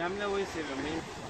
Demle o seviyorum. Benim